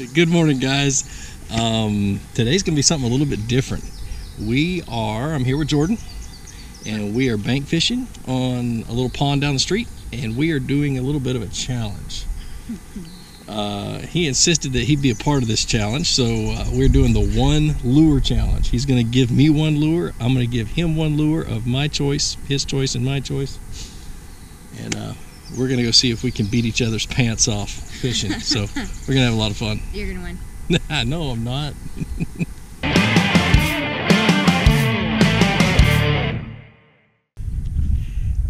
Good morning, guys. Um, today's going to be something a little bit different. We are, I'm here with Jordan, and we are bank fishing on a little pond down the street, and we are doing a little bit of a challenge. Uh, he insisted that he'd be a part of this challenge, so uh, we're doing the one lure challenge. He's going to give me one lure, I'm going to give him one lure of my choice, his choice, and my choice. And uh, we're gonna go see if we can beat each other's pants off fishing. So we're gonna have a lot of fun. You're gonna win. Nah, no, I'm not.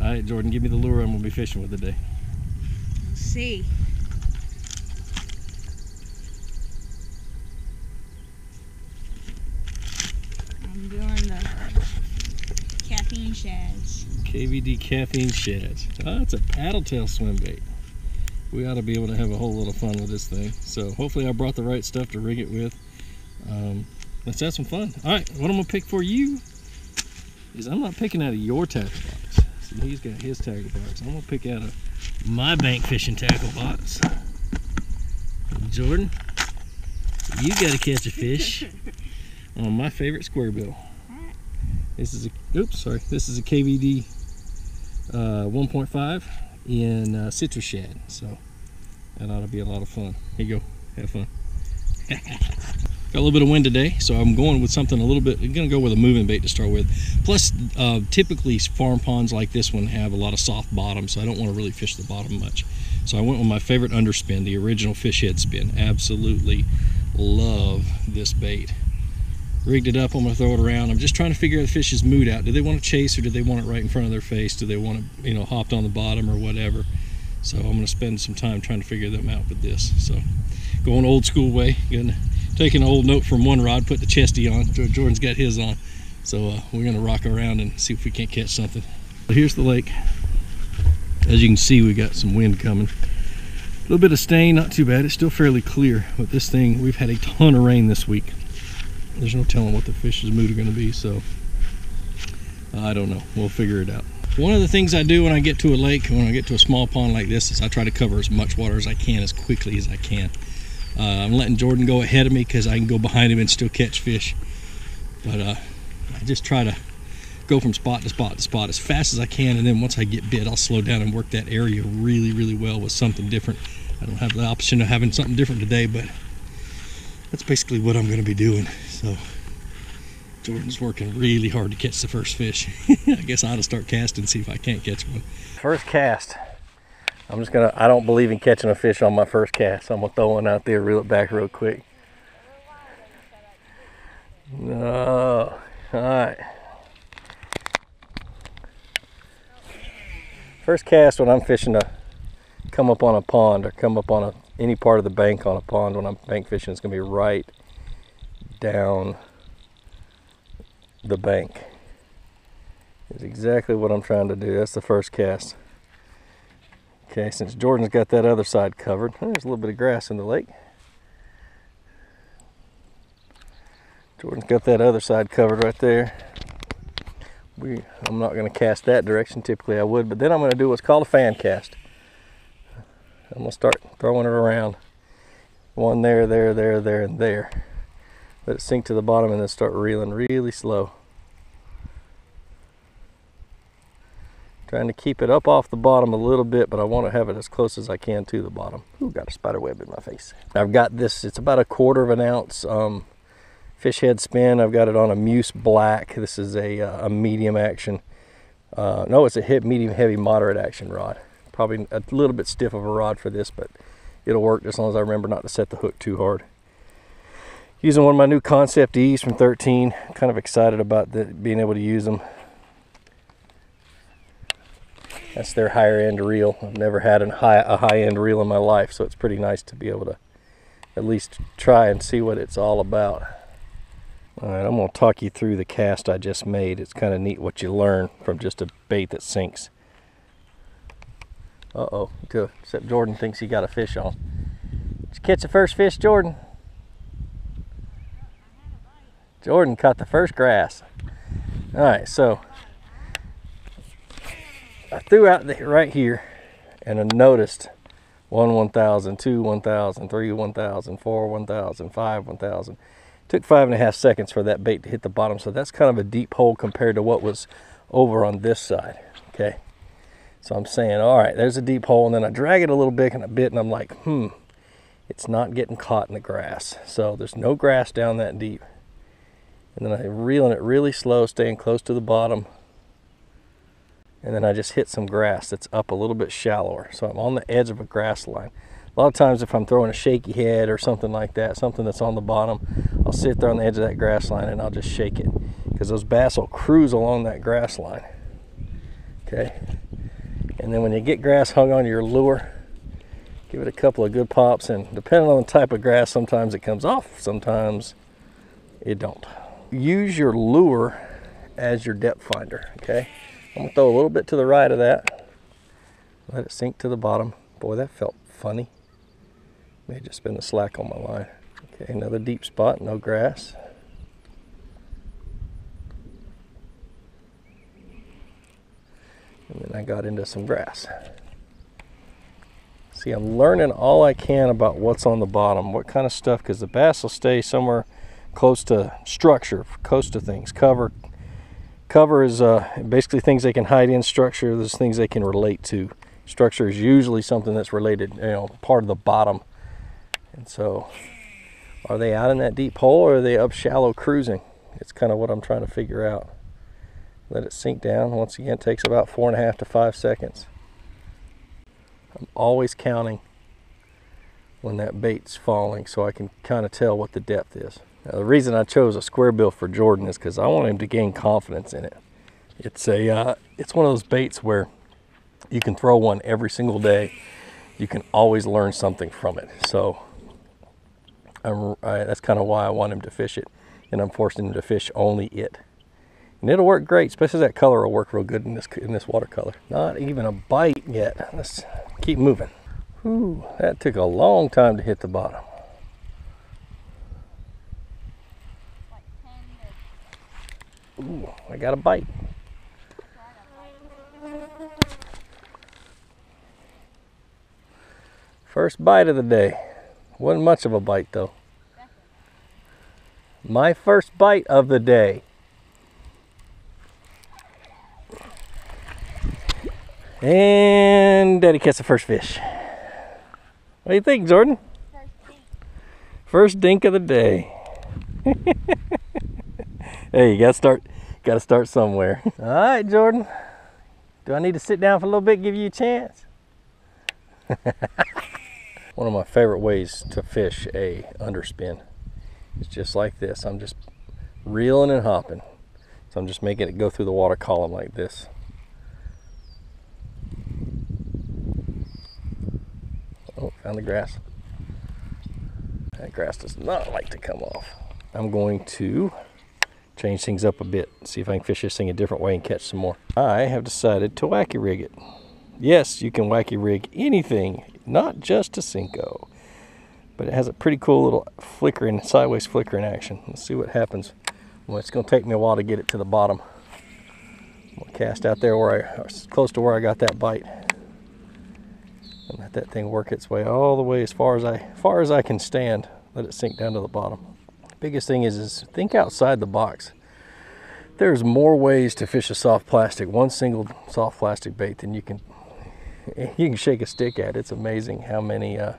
All right, Jordan, give me the lure I'm gonna be fishing with today. Let's see. I'm doing the caffeine shads. KVD caffeine shads. Oh, it's a paddle tail swim bait. We ought to be able to have a whole lot of fun with this thing. So hopefully I brought the right stuff to rig it with. Um, let's have some fun. All right, what I'm gonna pick for you is I'm not picking out of your tackle box. See, he's got his tackle box. I'm gonna pick out of my bank fishing tackle box. Jordan, you gotta catch a fish on my favorite square bill. This is a, oops, sorry. This is a KVD uh, 1.5 in uh, citrus shad. So that ought to be a lot of fun. Here you go. Have fun. Got a little bit of wind today, so I'm going with something a little bit, I'm gonna go with a moving bait to start with. Plus, uh, typically farm ponds like this one have a lot of soft bottom, so I don't wanna really fish the bottom much. So I went with my favorite underspin, the original fish head spin. Absolutely love this bait. Rigged it up, I'm gonna throw it around. I'm just trying to figure out the fish's mood out. Do they want to chase or do they want it right in front of their face? Do they want it, you know, hopped on the bottom or whatever? So I'm gonna spend some time trying to figure them out with this. So going old school way, gonna take an old note from one rod, put the chesty on. Jordan's got his on. So uh, we're gonna rock around and see if we can't catch something. But here's the lake. As you can see, we got some wind coming. A little bit of stain, not too bad. It's still fairly clear. But this thing, we've had a ton of rain this week. There's no telling what the fish's mood are gonna be, so I don't know. We'll figure it out. One of the things I do when I get to a lake, when I get to a small pond like this, is I try to cover as much water as I can as quickly as I can. Uh, I'm letting Jordan go ahead of me because I can go behind him and still catch fish. But uh, I just try to go from spot to spot to spot as fast as I can, and then once I get bit, I'll slow down and work that area really, really well with something different. I don't have the option of having something different today, but that's basically what I'm going to be doing. So Jordan's working really hard to catch the first fish. I guess I ought to start casting, and see if I can't catch one. First cast. I'm just gonna, I don't believe in catching a fish on my first cast. So I'm gonna throw one out there, reel it back real quick. Uh, no, all right. First cast when I'm fishing to come up on a pond or come up on a, any part of the bank on a pond when I'm bank fishing is gonna be right down the bank. Is exactly what I'm trying to do. That's the first cast. Okay, since Jordan's got that other side covered, there's a little bit of grass in the lake. Jordan's got that other side covered right there. We, I'm not going to cast that direction. Typically I would, but then I'm going to do what's called a fan cast. I'm going to start throwing it around. One there, there, there, there, and there. Let it sink to the bottom and then start reeling really slow. Trying to keep it up off the bottom a little bit, but I want to have it as close as I can to the bottom. Ooh, got a spider web in my face. I've got this, it's about a quarter of an ounce um, fish head spin. I've got it on a Muse Black. This is a, uh, a medium action. Uh, no, it's a hit medium heavy moderate action rod. Probably a little bit stiff of a rod for this, but it'll work as long as I remember not to set the hook too hard. Using one of my new Concept E's from 13. Kind of excited about the, being able to use them. That's their higher end reel. I've never had a high, a high end reel in my life, so it's pretty nice to be able to at least try and see what it's all about. All right, I'm gonna talk you through the cast I just made. It's kind of neat what you learn from just a bait that sinks. Uh-oh, good. Except Jordan thinks he got a fish on. Did you catch the first fish, Jordan? Jordan caught the first grass. All right, so I threw out the, right here and I noticed One 1,000, two 1,000, three 1,000, four 1,000, five 1,000. Took five and a half seconds for that bait to hit the bottom. So that's kind of a deep hole compared to what was over on this side. Okay. So I'm saying, all right, there's a deep hole. And then I drag it a little bit and a bit and I'm like, hmm, it's not getting caught in the grass. So there's no grass down that deep. And then I'm reeling it really slow, staying close to the bottom. And then I just hit some grass that's up a little bit shallower. So I'm on the edge of a grass line. A lot of times if I'm throwing a shaky head or something like that, something that's on the bottom, I'll sit there on the edge of that grass line and I'll just shake it. Because those bass will cruise along that grass line. Okay. And then when you get grass hung on your lure, give it a couple of good pops and depending on the type of grass, sometimes it comes off, sometimes it don't use your lure as your depth finder, okay? I'm gonna throw a little bit to the right of that. Let it sink to the bottom. Boy, that felt funny. May just been the slack on my line. Okay, another deep spot, no grass. And then I got into some grass. See, I'm learning all I can about what's on the bottom, what kind of stuff, because the bass will stay somewhere close to structure, close to things. Cover, cover is uh, basically things they can hide in. Structure, there's things they can relate to. Structure is usually something that's related, you know, part of the bottom. And so, are they out in that deep hole or are they up shallow cruising? It's kind of what I'm trying to figure out. Let it sink down. Once again, it takes about four and a half to five seconds. I'm always counting when that bait's falling so I can kind of tell what the depth is. Now, the reason I chose a square bill for Jordan is because I want him to gain confidence in it. It's a uh, it's one of those baits where you can throw one every single day. You can always learn something from it. So I, that's kind of why I want him to fish it, and I'm forcing him to fish only it. And it'll work great, especially that color will work real good in this in this watercolor. Not even a bite yet. Let's keep moving. Ooh, that took a long time to hit the bottom. Ooh, I got a bite. First bite of the day. Wasn't much of a bite though. My first bite of the day. And Daddy catch the first fish. What do you think, Jordan? First dink of the day. hey, you gotta start, gotta start somewhere. All right, Jordan. Do I need to sit down for a little bit, give you a chance? One of my favorite ways to fish a underspin is just like this. I'm just reeling and hopping. So I'm just making it go through the water column like this. Oh, found the grass. That grass does not like to come off. I'm going to change things up a bit, see if I can fish this thing a different way and catch some more. I have decided to wacky rig it. Yes, you can wacky rig anything, not just a Senko. But it has a pretty cool little flickering, sideways flickering action. Let's see what happens. Well, it's going to take me a while to get it to the bottom. I'm to cast out there where I, close to where I got that bite. And let that thing work its way all the way as far as I, far as I can stand. Let it sink down to the bottom biggest thing is, is think outside the box. There's more ways to fish a soft plastic, one single soft plastic bait than you can you can shake a stick at. It's amazing how many uh,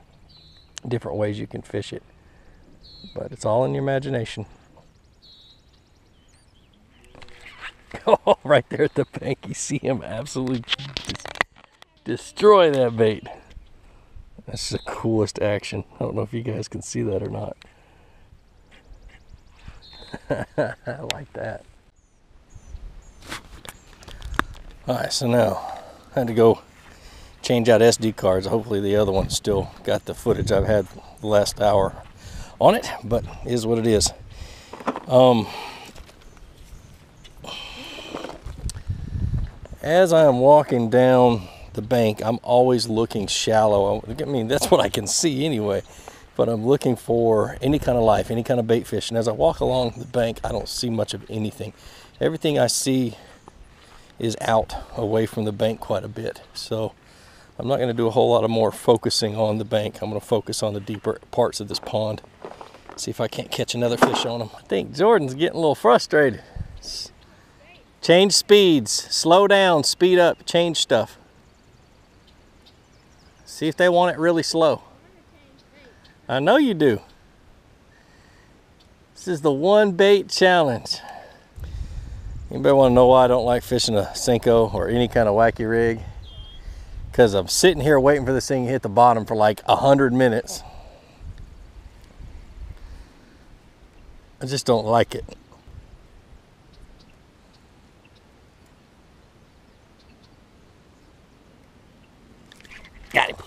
different ways you can fish it. But it's all in your imagination. Oh, right there at the bank, you see him absolutely destroy that bait. That's the coolest action. I don't know if you guys can see that or not. I like that. Alright, so now I had to go change out SD cards. Hopefully the other one still got the footage I've had the last hour on it, but it is what it is. Um, as I am walking down the bank, I'm always looking shallow. I mean, that's what I can see anyway but I'm looking for any kind of life, any kind of bait fish. And as I walk along the bank, I don't see much of anything. Everything I see is out away from the bank quite a bit. So I'm not going to do a whole lot of more focusing on the bank. I'm going to focus on the deeper parts of this pond. See if I can't catch another fish on them. I think Jordan's getting a little frustrated. Change speeds, slow down, speed up, change stuff. See if they want it really slow. I know you do. This is the one bait challenge. Anybody want to know why I don't like fishing a Senko or any kind of wacky rig? Because I'm sitting here waiting for this thing to hit the bottom for like a hundred minutes. I just don't like it. Got him.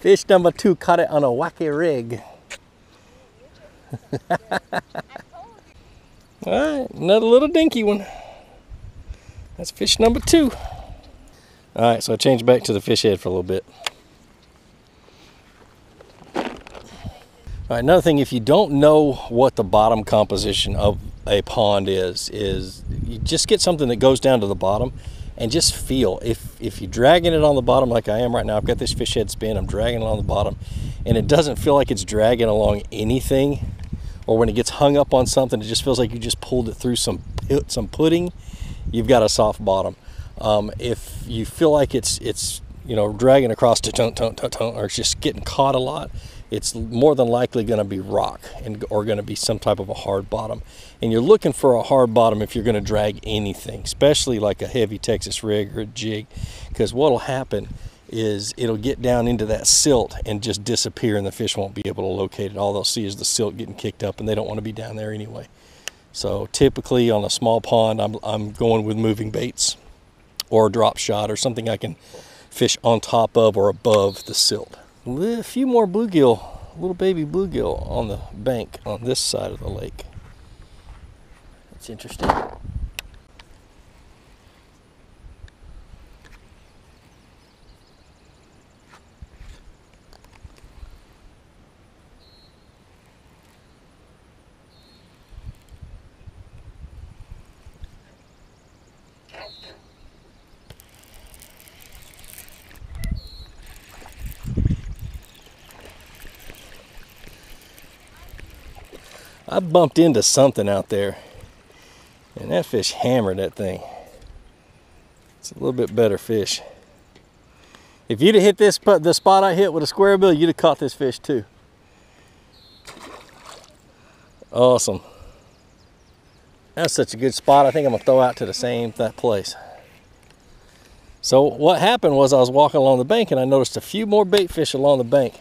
Fish number two caught it on a wacky rig. All right, another little dinky one. That's fish number two. All right, so I changed back to the fish head for a little bit. All right, another thing, if you don't know what the bottom composition of a pond is, is you just get something that goes down to the bottom and just feel. If, if you're dragging it on the bottom like I am right now, I've got this fish head spin, I'm dragging it on the bottom, and it doesn't feel like it's dragging along anything, or when it gets hung up on something, it just feels like you just pulled it through some, some pudding, you've got a soft bottom. Um, if you feel like it's, it's you know, dragging across to tunk, tunk, tunk, tunk, or it's just getting caught a lot, it's more than likely going to be rock and or going to be some type of a hard bottom. And you're looking for a hard bottom if you're going to drag anything, especially like a heavy Texas rig or a jig, because what'll happen is it'll get down into that silt and just disappear and the fish won't be able to locate it. All they'll see is the silt getting kicked up and they don't want to be down there anyway. So typically on a small pond, I'm, I'm going with moving baits or a drop shot or something I can fish on top of or above the silt a few more bluegill, little baby bluegill on the bank on this side of the lake. That's interesting. I bumped into something out there and that fish hammered that thing. It's a little bit better fish. If you'd have hit this the spot I hit with a square bill, you'd have caught this fish too. Awesome. That's such a good spot. I think I'm gonna throw out to the same that place. So what happened was I was walking along the bank and I noticed a few more bait fish along the bank.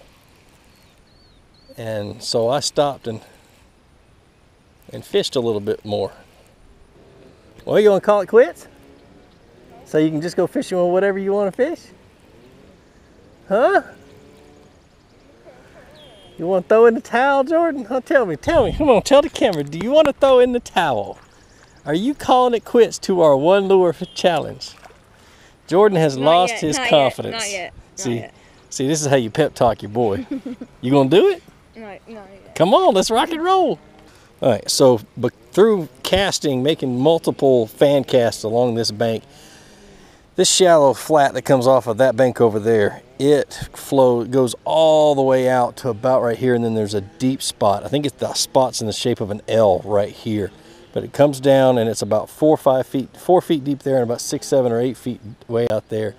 And so I stopped and and fished a little bit more. Well, you gonna call it quits? So you can just go fishing with whatever you want to fish? Huh? You want to throw in the towel, Jordan? Oh, tell me, tell me. Come on, tell the camera. Do you want to throw in the towel? Are you calling it quits to our one lure challenge? Jordan has Not lost yet, his not yet, confidence. not yet, not see, yet. see, this is how you pep talk your boy. you gonna do it? No, no, yeah. Come on, let's rock and roll. All right, so but through casting, making multiple fan casts along this bank, this shallow flat that comes off of that bank over there, it flow goes all the way out to about right here, and then there's a deep spot. I think it's the spot's in the shape of an L right here, but it comes down and it's about four or five feet, four feet deep there, and about six, seven, or eight feet way out there.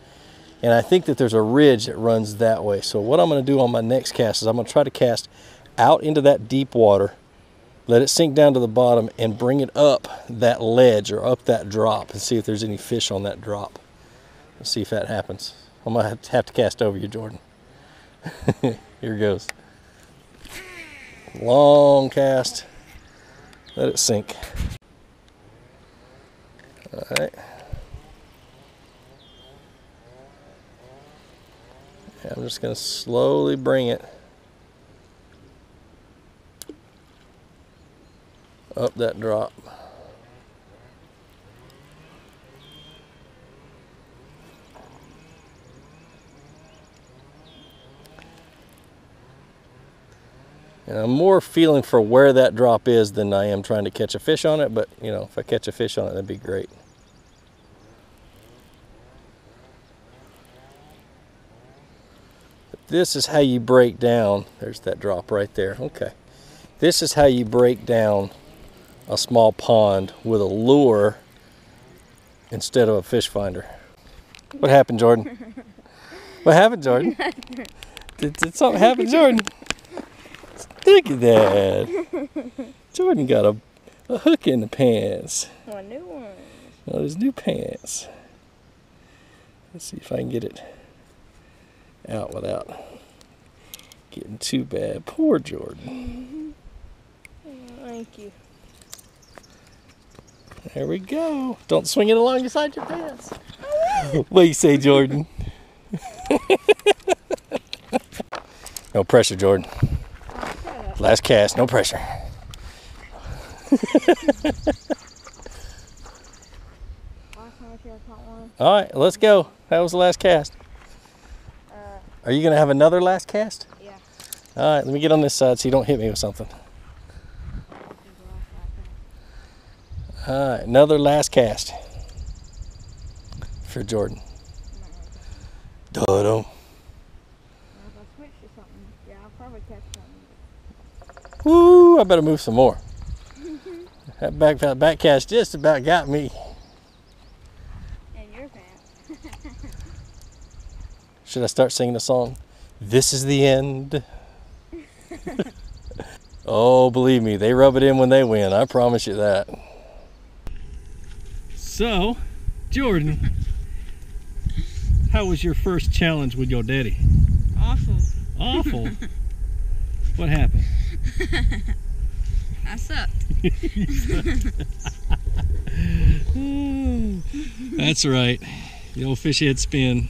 And I think that there's a ridge that runs that way. So what I'm going to do on my next cast is I'm going to try to cast out into that deep water let it sink down to the bottom and bring it up that ledge or up that drop and see if there's any fish on that drop. Let's see if that happens. I'm gonna have to cast over you, Jordan. Here goes. Long cast. Let it sink. All right. I'm just gonna slowly bring it up that drop. And I'm more feeling for where that drop is than I am trying to catch a fish on it, but you know, if I catch a fish on it, that'd be great. But this is how you break down, there's that drop right there, okay. This is how you break down a small pond with a lure instead of a fish finder. What happened, Jordan? What happened, Jordan? Did, did something happen, Jordan? Look at that. Jordan got a, a hook in the pants. Oh, a new one. Oh, his new pants. Let's see if I can get it out without getting too bad. Poor Jordan. Mm-hmm. Thank you. There we go. Don't swing it along beside your pants. what do you say, Jordan? no pressure, Jordan. Last cast, no pressure. Last time I tried caught one. All right, let's go. That was the last cast. Uh, Are you going to have another last cast? yeah. All right, let me get on this side so you don't hit me with something. All right, another last cast for Jordan. Dum. If I switch to something, yeah, I'll probably catch something. Woo! I better move some more. That back that back cast just about got me. In your pants. Should I start singing a song? This is the end. oh, believe me, they rub it in when they win. I promise you that. So, Jordan, how was your first challenge with your daddy? Awful. Awful. what happened? I sucked. That's right. The old fish head spin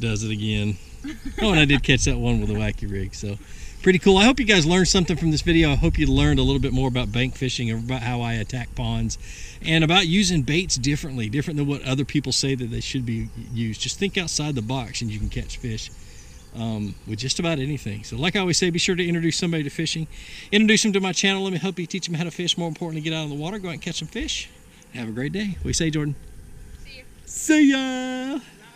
does it again. Oh, and I did catch that one with a wacky rig. So pretty cool. I hope you guys learned something from this video. I hope you learned a little bit more about bank fishing about how I attack ponds and about using baits differently, different than what other people say that they should be used. Just think outside the box and you can catch fish um, with just about anything. So like I always say, be sure to introduce somebody to fishing. Introduce them to my channel. Let me help you teach them how to fish. More importantly, get out of the water, go out and catch some fish. Have a great day. What do you say, Jordan? See ya. See ya!